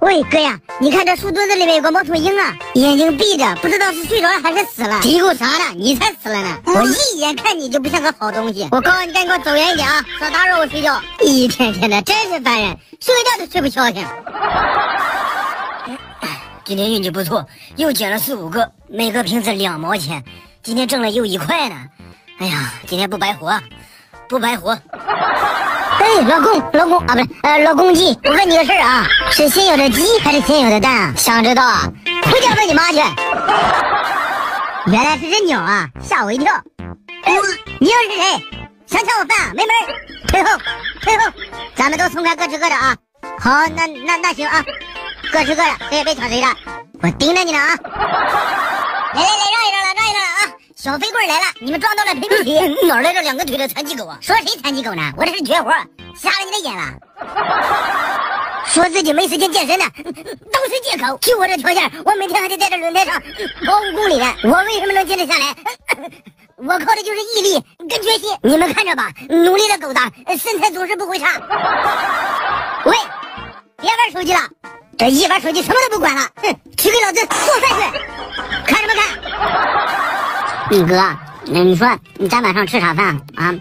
喂，哥呀，你看这树墩子里面有个猫头鹰啊，眼睛闭着，不知道是睡着了还是死了。嘀咕啥呢？你才死了呢！我一眼看你就不像个好东西。我告诉你，赶紧给我走远一点啊，少打扰我睡觉。一天天的真是烦人，睡个觉都睡不消停。今天运气不错，又捡了四五个，每个瓶子两毛钱，今天挣了又一块呢。哎呀，今天不白活，不白活。哎，老公，老公啊，不是，呃，老公鸡，我问你个事儿啊，是先有的鸡还是先有的蛋啊？想知道啊？回家问你妈去。原来是只鸟啊，吓我一跳。哎你又是谁？想抢我饭啊？没门！退后，退后，咱们都松开，各吃各的啊。好，那那那行啊，各吃各的，谁也别抢谁的，我盯着你呢啊。来 来来，让一让来，小飞棍来了，你们撞到了赔不起。哪来这两个腿的残疾狗啊？说谁残疾狗呢？我这是绝活，瞎了你的眼了。说自己没时间健身呢，都是借口。就我这条件，我每天还得在这轮胎上跑五公里呢。我为什么能坚持下来？我靠的就是毅力跟决心。你们看着吧，努力的狗子身材总是不会差。喂，别玩手机了，这一玩手机什么都不管了。哼，去给老子做饭去！看什么看？你哥，你说你咱晚上吃啥饭啊？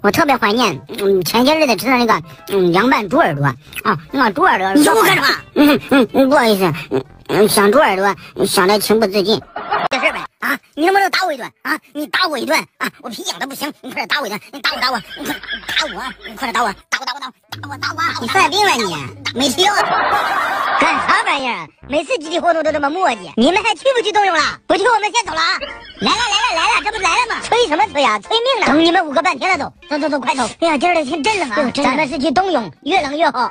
我特别怀念，嗯，前些日子吃的那个，嗯，凉拌猪耳朵啊，那个猪耳朵。你又干什么？嗯嗯，不好意思，嗯嗯，想猪耳朵，想的情不自禁。没事呗啊，你能不能打我一顿啊？你打我一顿啊，我皮痒的不行，你快点打我一顿，你打我打我，你快打我，你快点打我，打我打我打我打我打我，你犯病了你？没吃药？干啥玩意儿？每次集体活动都这么磨叽，你们还去不去冬泳了？不去，我们先走了啊！来了来了来了，这不来了吗？催什么催呀？催命呢！等你们五个半天了都，走走走，快走！哎呀，今儿的天真冷啊！咱们是去冬泳，越冷越好。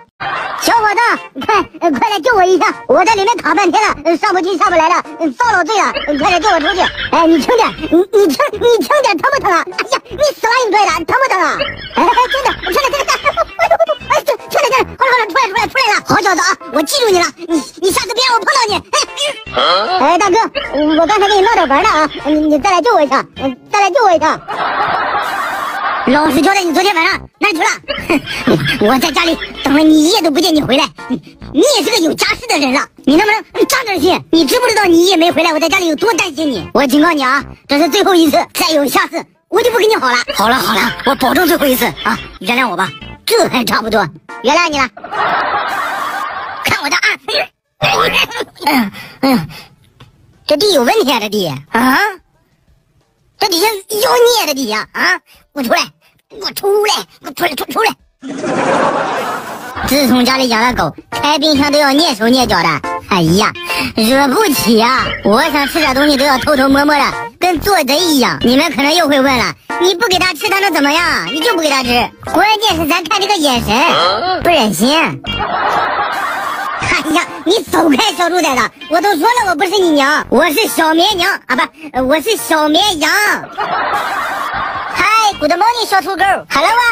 小伙子，快快来救我一下！我在里面卡半天了，上不去下不来的，遭老罪了！快点救我出去！哎，你轻点，你你轻你轻点，疼不疼啊？哎呀，你死了你拽的，疼不疼啊？哎哎，轻点，轻点，轻点！哎呦，哎，轻轻点，轻点！好了好了，出来出来出来了！好小子啊，我记住你了，你你下次别让我碰到你！哎，哎，大哥，我刚才给你闹着玩呢啊，你你再来救我一下，再来救我一下。老实交代，你昨天晚上哪里去了？我在家里等了你一夜都不见你回来，你你也是个有家室的人了，你能不能长点心？你知不知道你一夜没回来，我在家里有多担心你？我警告你啊，这是最后一次，再有下次我就不跟你好了。好了好了，我保证最后一次啊，原谅我吧，这还差不多，原谅你了。看我的啊！哎呀哎呀，这地有问题啊，这地啊，这底下妖孽，这底下啊，给我出来。给我出来！给我出来！出出来！自从家里养了狗，开冰箱都要蹑手蹑脚的。哎呀，惹不起啊！我想吃点东西都要偷偷摸摸的，跟做贼一样。你们可能又会问了：你不给它吃，它能怎么样？你就不给它吃。关键是咱看这个眼神，不忍心。你走开，小猪崽子！我都说了，我不是你娘，我是小绵羊啊，不，我是小绵羊。Good morning，小土狗。Hello 啊，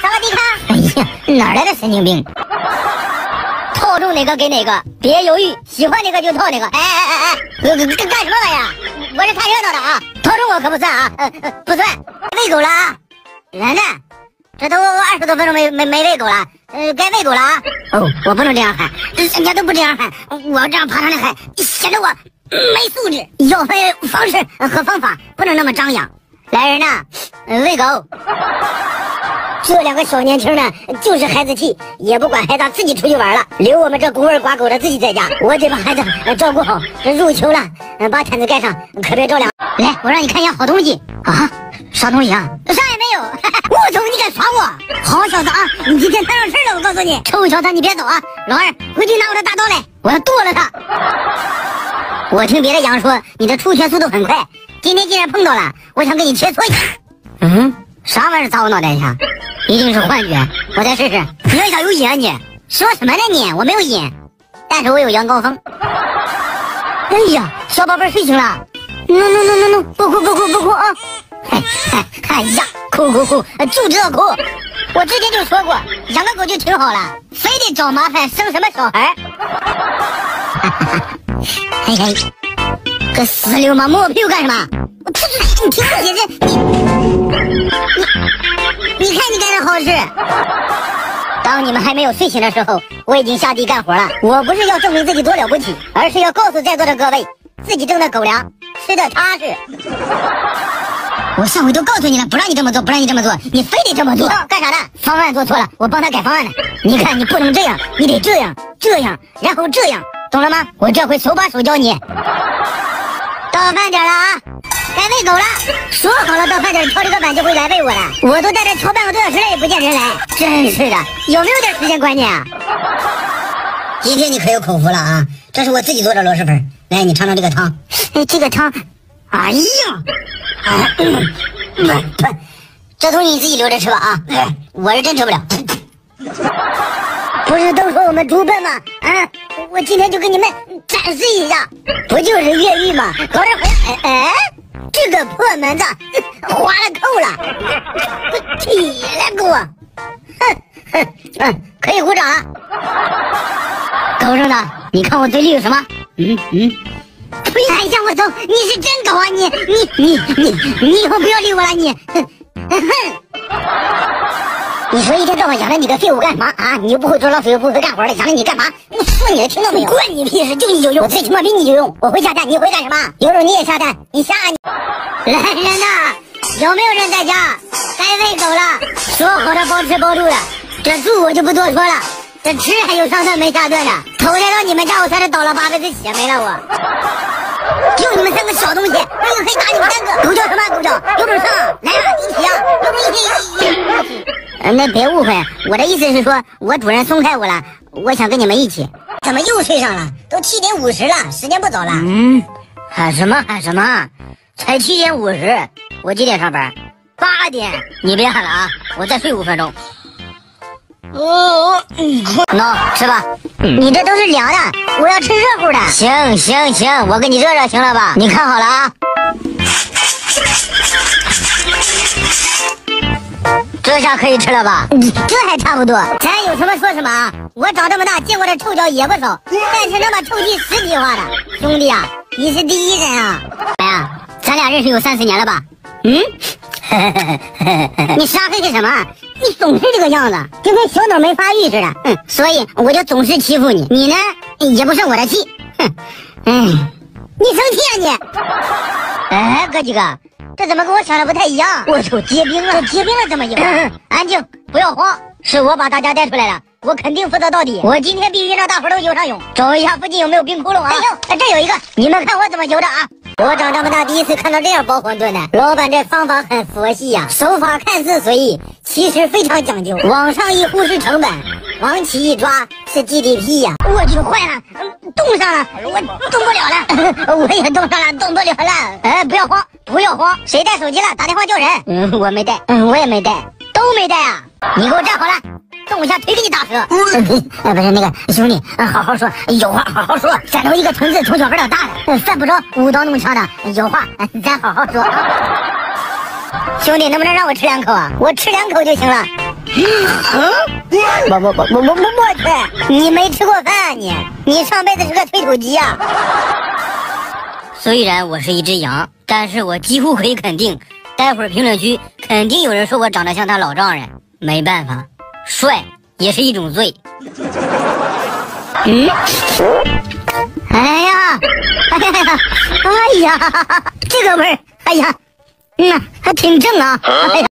萨瓦迪卡。哎呀，哪来的神经病？套中哪个给哪个，别犹豫，喜欢哪个就套哪个。哎哎哎哎，干干什么玩意儿？我是看热闹的啊，套中我可不算啊，不算。喂狗了啊，然呢？这都二十多分钟没没没喂狗了，呃，该喂狗了啊。哦，我不能这样喊，人家都不这样喊，我这样爬上来喊，显得我没素质。要分方式和方法，不能那么张扬。来人呐，喂狗！这两个小年轻呢，就是孩子气，也不管孩子自己出去玩了，留我们这孤儿寡狗的自己在家。我得把孩子照顾好。入秋了，把毯子盖上，可别着凉。来，我让你看一样好东西啊！啥东西啊？啥也没有。我走，你敢耍我？好小子啊！你今天摊上事了，我告诉你，臭小子，你别走啊！老二，回去拿我的大刀来，我要剁了他。我听别的羊说，你的出拳速度很快。今天既然碰到了，我想给你切磋一下。嗯，啥玩意儿砸我脑袋下？一定是幻觉，我再试试。你为啥有瘾啊？你说什么呢？你我没有瘾，但是我有羊羔风。哎呀，小宝贝睡醒了。no no no no no，不哭不哭不哭啊！哎呀，哭哭哭，就知道哭。我之前就说过，养个狗就挺好了，非得找麻烦生什么小孩？嘿嘿。个死流氓，摸我屁股干什么？我出去！你听我解释，你你你看你干的好事，当你们还没有睡醒的时候，我已经下地干活了。我不是要证明自己多了不起，而是要告诉在座的各位，自己挣的狗粮吃的踏实。我上回都告诉你了，不让你这么做，不让你这么做，你非得这么做，干啥呢？方案做错了，我帮他改方案呢。你看，你不能这样，你得这样，这样，然后这样，懂了吗？我这回手把手教你。到饭点了啊！该喂狗了。说好了到饭点敲这个碗就会来喂我的，我都在这敲半个多小时了，也不见人来，真是的，有没有点时间观念啊？今天你可有口福了啊！这是我自己做的螺蛳粉，来，你尝尝这个汤。哎这个汤，哎呀，这东西你自己留着吃吧啊！我是真吃不了。不是都说我们猪笨吗？啊，我今天就给你们展示一下，不就是越狱吗？搞点回来，哎，这个破门子划了扣了，起来给我，哼哼嗯，可以鼓掌了。狗剩的，你看我嘴里有什么？嗯嗯，哎呀，我操，你是真狗啊你你你你你以后不要理我了你，哼哼。你说一天到晚养着你个废物干什么啊？你又不会捉老鼠，又不会干活的，养着你干嘛？我说你的，听到没有？关你屁事！就你有用，我最起码比你有用。我会下蛋，你会干什么？有种你也下蛋，你下你。来人呐，有没有人在家？该喂狗了。说好的包吃包住的，这住我就不多说了。这吃还有上顿没下顿的，偷来到你们家我算是倒了八辈子血霉了我。就你们三个小东西，我一个可以打你们三个。狗叫什么？狗叫，有本事上来啊！一起啊！有种一起。那别误会，我的意思是说，我主人松开我了，我想跟你们一起。怎么又睡上了？都七点五十了，时间不早了。嗯，喊什么喊什么？才七点五十，我几点上班？八点。你别喊了啊，我再睡五分钟。哦，喏，吃吧。你这都是凉的，我要吃热乎的。行行行，我给你热热，行了吧？你看好了啊。这下可以吃了吧？这还差不多。咱有什么说什么啊！我长这么大见过的臭脚也不少，但是能把臭气实体化的，兄弟啊，你是第一人啊！哎呀，咱俩认识有三四年了吧？嗯？你瞎嘿嘿什么？你总是这个样子，就跟小脑没发育似的。哼，所以我就总是欺负你，你呢也不生我的气。哼，哎，你生气啊你？哎，哥几个。这怎么跟我想的不太一样？我操，结冰了！结冰了怎么赢？安静，不要慌，是我把大家带出来的，我肯定负责到底。我今天必须让大伙都游上泳，找一下附近有没有冰窟窿啊！哎呦，这有一个，你们看我怎么游的啊！我长这么大第一次看到这样包馄饨的，老板这方法很佛系呀，手法看似随意，其实非常讲究。往上一忽视成本，往起一抓是 GDP 呀！我去，坏了，冻上了，我动不了了，我也冻上了，动不了了。哎，不要慌，不要慌，谁带手机了？打电话叫人。嗯，我没带，嗯，我也没带，都没带啊！你给我站好了。动一下腿给你打折。呃，不是那个兄弟，好好说，有话好好说。咱都一个村子，从小玩到大的，犯不着舞刀弄枪的。有话咱好好说。兄弟，能不能让我吃两口啊？我吃两口就行了。嗯？我我我我我我我去！你没吃过饭啊你？你上辈子是个推土机啊？虽然我是一只羊，但是我几乎可以肯定，待会儿评论区肯定有人说我长得像他老丈人。没办法。帅也是一种罪。嗯，哎呀，哎呀，哎呀，这个味儿，哎呀，嗯，还挺正啊。哎呀。